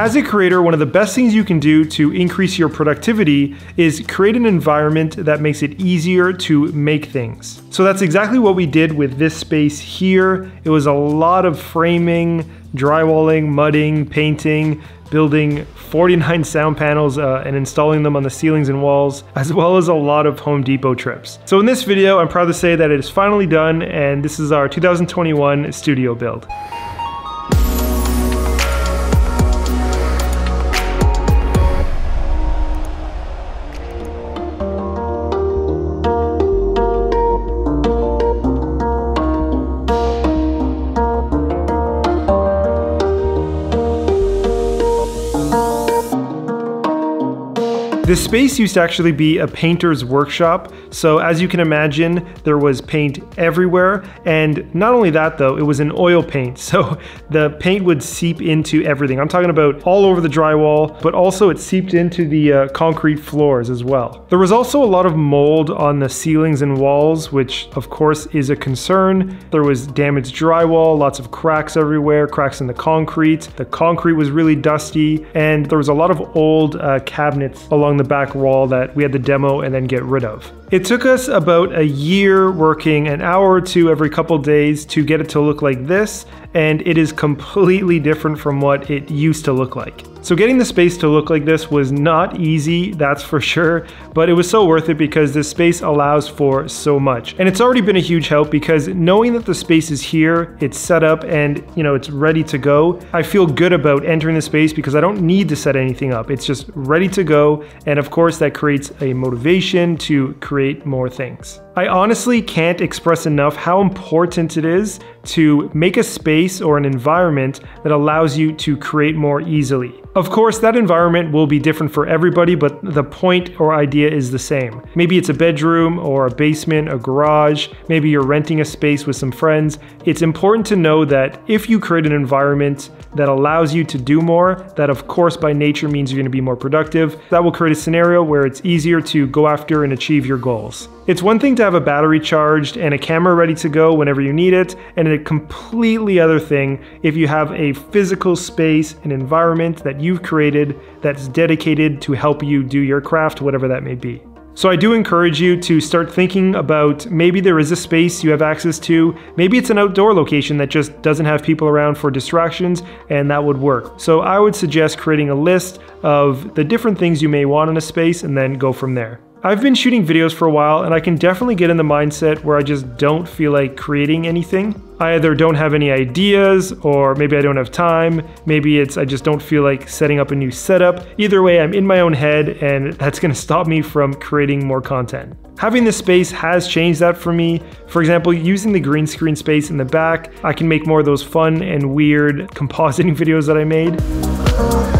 As a creator, one of the best things you can do to increase your productivity is create an environment that makes it easier to make things. So that's exactly what we did with this space here. It was a lot of framing, drywalling, mudding, painting, building 49 sound panels uh, and installing them on the ceilings and walls, as well as a lot of Home Depot trips. So in this video, I'm proud to say that it is finally done and this is our 2021 studio build. This space used to actually be a painter's workshop, so as you can imagine, there was paint everywhere, and not only that though, it was an oil paint, so the paint would seep into everything. I'm talking about all over the drywall, but also it seeped into the uh, concrete floors as well. There was also a lot of mold on the ceilings and walls, which of course is a concern. There was damaged drywall, lots of cracks everywhere, cracks in the concrete. The concrete was really dusty, and there was a lot of old uh, cabinets along the back wall that we had to demo and then get rid of. It took us about a year working an hour or two every couple days to get it to look like this, and it is completely different from what it used to look like. So getting the space to look like this was not easy, that's for sure, but it was so worth it because this space allows for so much. And it's already been a huge help because knowing that the space is here, it's set up and you know it's ready to go, I feel good about entering the space because I don't need to set anything up. It's just ready to go. And of course that creates a motivation to create more things. I honestly can't express enough how important it is to make a space or an environment that allows you to create more easily. Of course, that environment will be different for everybody, but the point or idea is the same. Maybe it's a bedroom or a basement, a garage, maybe you're renting a space with some friends. It's important to know that if you create an environment that allows you to do more, that of course by nature means you're gonna be more productive, that will create a scenario where it's easier to go after and achieve your goals. It's one thing to have a battery charged and a camera ready to go whenever you need it, and a completely other thing if you have a physical space, an environment that you've created that's dedicated to help you do your craft, whatever that may be. So I do encourage you to start thinking about maybe there is a space you have access to, maybe it's an outdoor location that just doesn't have people around for distractions and that would work. So I would suggest creating a list of the different things you may want in a space and then go from there. I've been shooting videos for a while and I can definitely get in the mindset where I just don't feel like creating anything. I either don't have any ideas or maybe I don't have time. Maybe it's I just don't feel like setting up a new setup. Either way, I'm in my own head and that's gonna stop me from creating more content. Having this space has changed that for me. For example, using the green screen space in the back, I can make more of those fun and weird compositing videos that I made.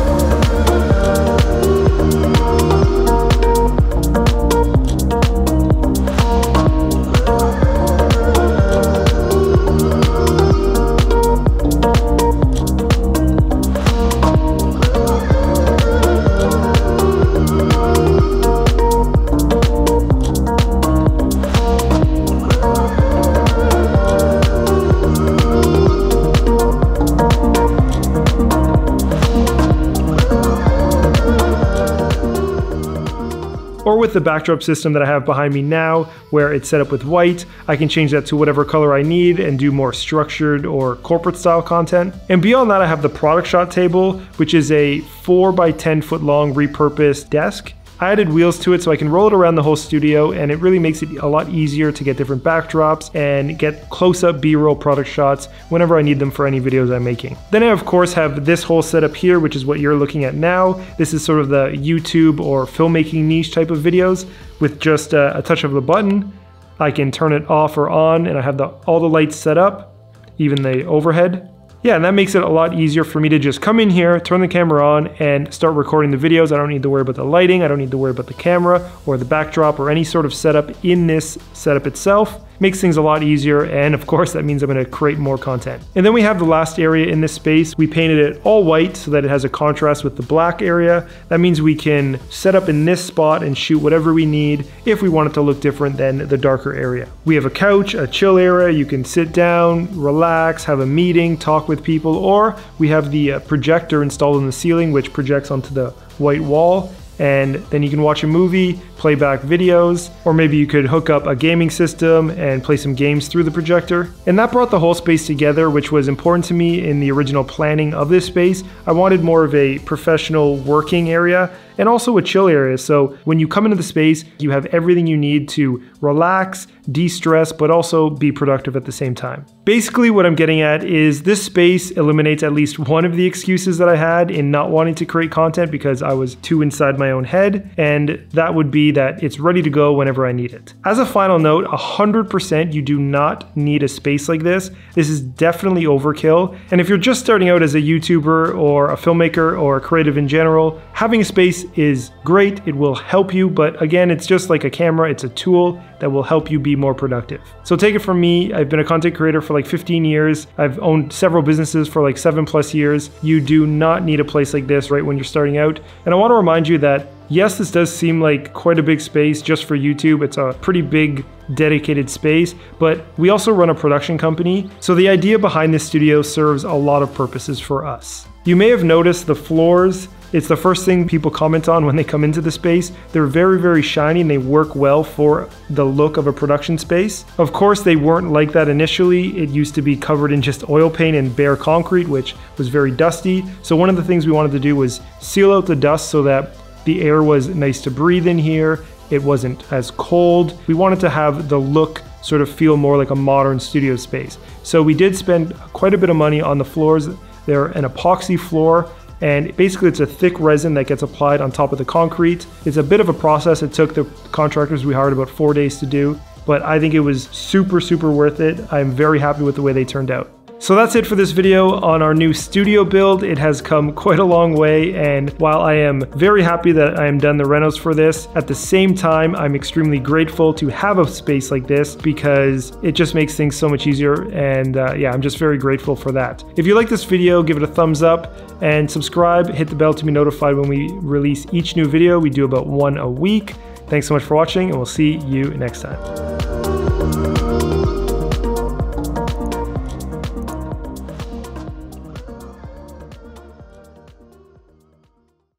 With the backdrop system that I have behind me now, where it's set up with white, I can change that to whatever color I need and do more structured or corporate style content. And beyond that, I have the product shot table, which is a 4 by 10 foot long repurposed desk. I added wheels to it so I can roll it around the whole studio and it really makes it a lot easier to get different backdrops and get close-up B-roll product shots whenever I need them for any videos I'm making. Then I of course have this whole setup here which is what you're looking at now. This is sort of the YouTube or filmmaking niche type of videos with just a, a touch of the button. I can turn it off or on and I have the, all the lights set up, even the overhead. Yeah, and that makes it a lot easier for me to just come in here, turn the camera on, and start recording the videos. I don't need to worry about the lighting, I don't need to worry about the camera or the backdrop or any sort of setup in this setup itself. Makes things a lot easier. And of course, that means I'm gonna create more content. And then we have the last area in this space. We painted it all white so that it has a contrast with the black area. That means we can set up in this spot and shoot whatever we need if we want it to look different than the darker area. We have a couch, a chill area. You can sit down, relax, have a meeting, talk with people, or we have the uh, projector installed in the ceiling, which projects onto the white wall and then you can watch a movie, play back videos, or maybe you could hook up a gaming system and play some games through the projector. And that brought the whole space together, which was important to me in the original planning of this space. I wanted more of a professional working area and also a chill area. So when you come into the space, you have everything you need to relax, de-stress, but also be productive at the same time. Basically what I'm getting at is this space eliminates at least one of the excuses that I had in not wanting to create content because I was too inside my own head, and that would be that it's ready to go whenever I need it. As a final note, 100% you do not need a space like this. This is definitely overkill, and if you're just starting out as a YouTuber or a filmmaker or a creative in general, having a space is great, it will help you, but again, it's just like a camera, it's a tool that will help you be more productive. So take it from me, I've been a content creator for like 15 years. I've owned several businesses for like seven plus years. You do not need a place like this right when you're starting out. And I want to remind you that yes, this does seem like quite a big space just for YouTube. It's a pretty big dedicated space, but we also run a production company. So the idea behind this studio serves a lot of purposes for us. You may have noticed the floors it's the first thing people comment on when they come into the space. They're very, very shiny and they work well for the look of a production space. Of course, they weren't like that initially. It used to be covered in just oil paint and bare concrete, which was very dusty. So one of the things we wanted to do was seal out the dust so that the air was nice to breathe in here. It wasn't as cold. We wanted to have the look sort of feel more like a modern studio space. So we did spend quite a bit of money on the floors. They're an epoxy floor and basically it's a thick resin that gets applied on top of the concrete. It's a bit of a process. It took the contractors we hired about four days to do, but I think it was super, super worth it. I'm very happy with the way they turned out. So that's it for this video on our new studio build. It has come quite a long way and while I am very happy that I am done the renos for this, at the same time I'm extremely grateful to have a space like this because it just makes things so much easier and uh, yeah, I'm just very grateful for that. If you like this video, give it a thumbs up and subscribe, hit the bell to be notified when we release each new video. We do about one a week. Thanks so much for watching and we'll see you next time.